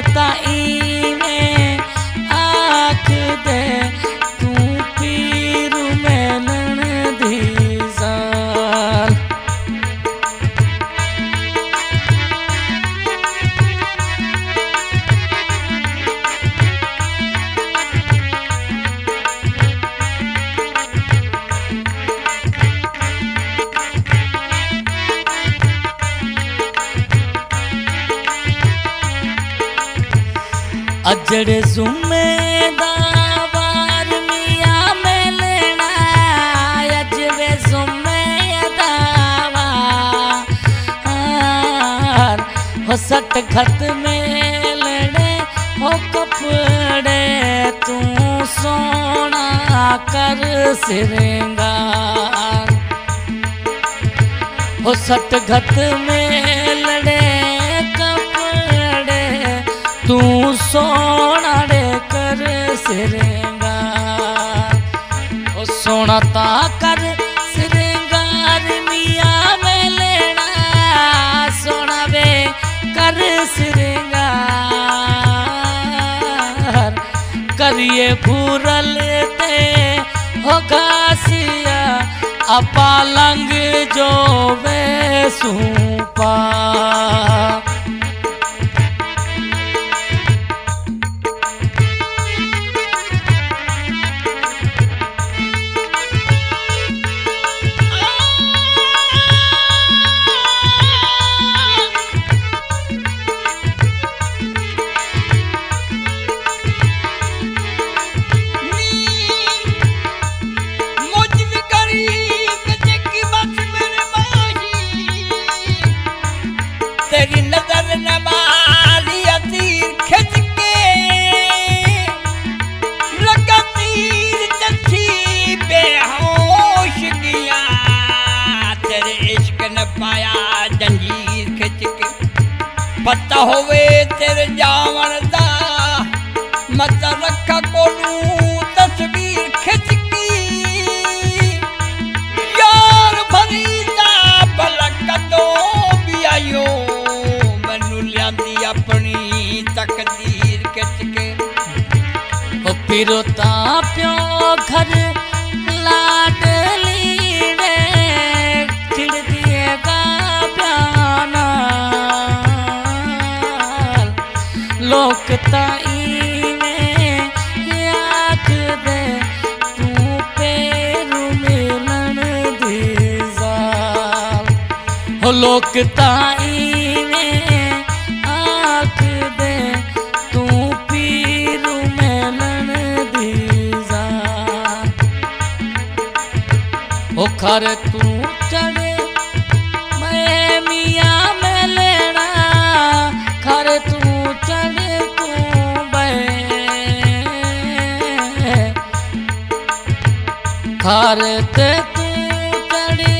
लोक अजड़ जुम्मेदार मियाँ में लेना अजबे जुम्मेदार हो सट खत में लड़े हो कपड़े तू सोना कर सिरंगार। हो सट घत में सोना रे कर सिरंगार। ओ सोना ता कर सिरंगार मिया में लेना। सोना वे कर सिरंगार। करिए भूरल ते हो घासिया अपालंग जो वे सूपा ਮਤ ਹੋਵੇ ਤੇਰ ਜਾਵਣ ਦਾ ਮਤ ਰੱਖ ਕੋ ਨੂੰ ਤਸਵੀਰ ਖਿੱਚ ਕੀ ਯਾਰ ਭਰੀ ਦਾ ਬਲਕਤੋਂ ਵੀ ਆਇਓ ਮੈਨੂੰ ਲਿਆਂਦੀ ਆਪਣੀ ਤਕਦੀਰ ਖਿੱਚ ਕੇ ਉਹ ਪਿਰੋ ਤਾਂ ਪਿਓ ਘਰ हो लोक ताई ने आख दे, तू पीरू मेलन दी जान ओ खर तू चढ़े, मैं मियाँ में लेना खर तू चढ़े, तू बै खर ते तू चढ़े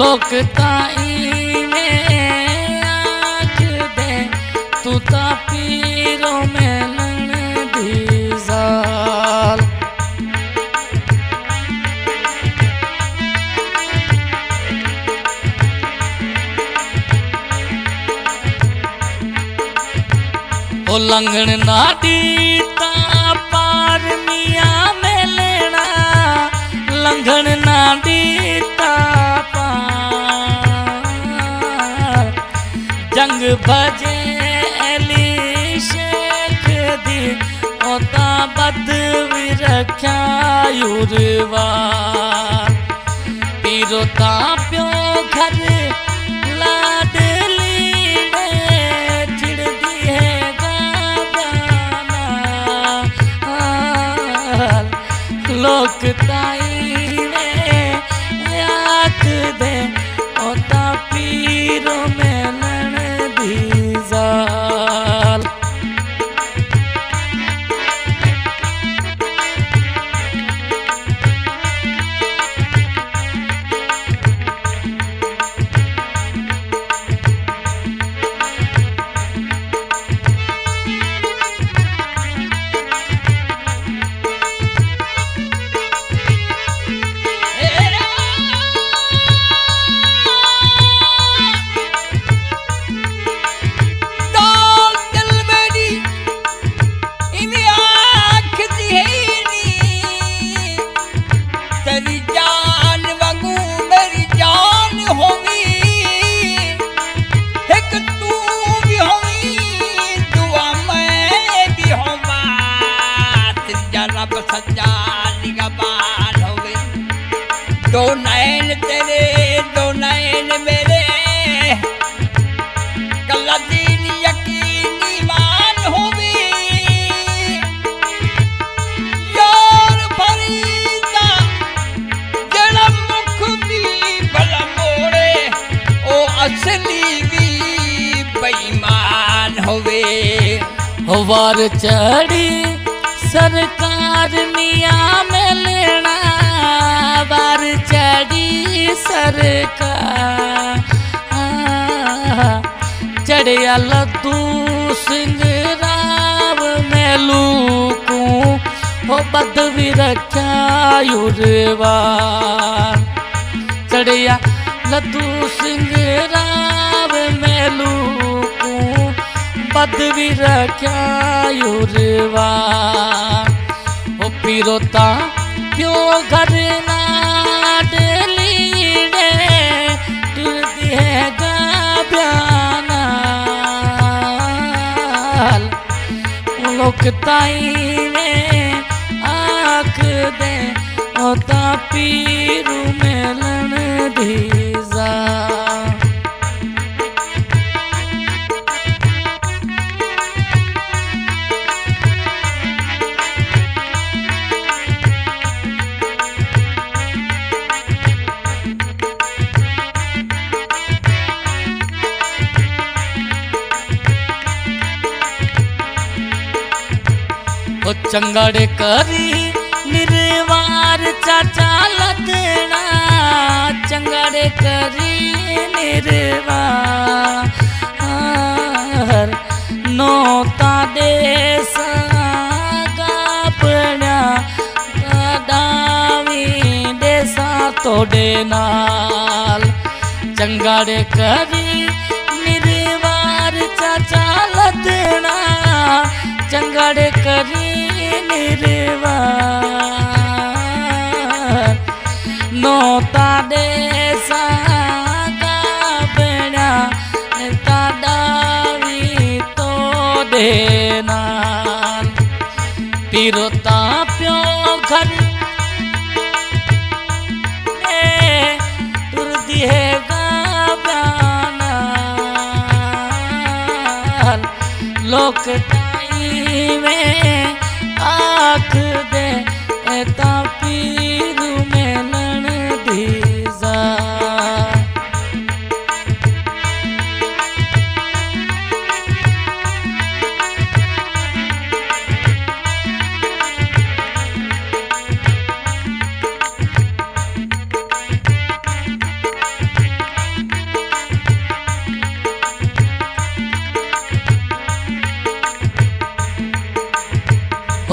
लोक ताई में दे तू ता पीरो में लण दी ओ ना दीता अली शेख दी। पीरो ता प्यो घर वार चढ़ी, सरकार मिया में लेना वार चढ़ी सरकार। चढ़िया लद्दू सिंह राव में लूकू हो बद भी रख्या युरवा। चढ़िया लद्दू सिंह राव में लूकू बद भी रख्या ओ पीरोता प्यो घर ना ताई में आख दे ओता पीरू में लण दीजा ओ करी निर्वार चाचा लदना चंगड़ करी निर्वार। नोता देस गापण्या डावी देसा तोडे नाल। चंगाड़े करी लोक में आख दे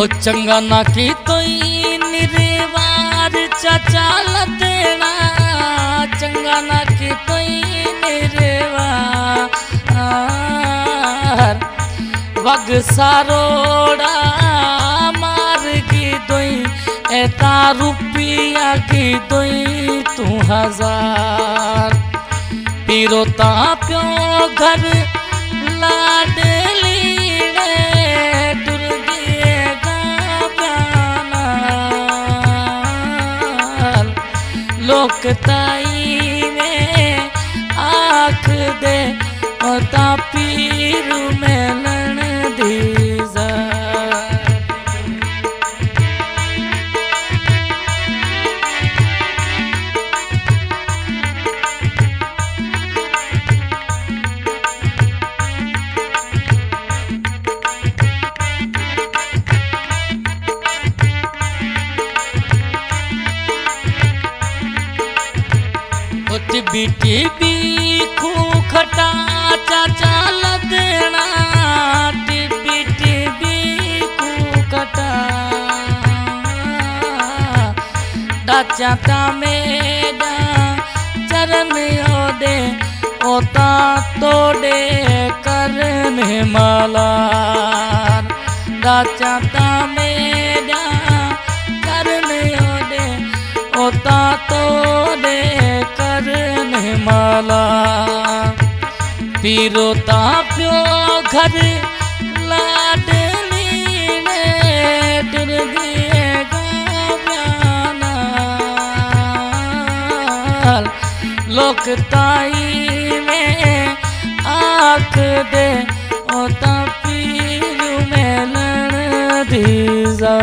हो चंगा ना की तोई निर्वार चाचा लतेना चंगा ना की तोई निर्वार वग सारोड़ा मार की दोई एता रुपया की दोई तू हज़ार। पीरो ता प्यो घर लोकताई में आख दे ओता पीर मेलन दीजा बीटी खू खटा चाचा लदना टिबी टिबी खू खटा डाचा ता मेरा, चरण ओदे ओता तोड़े, करने माला। डाचा विरोता प्यो घर लाडली लोकताई में आख दे ओ पीरू में लड़ दी जा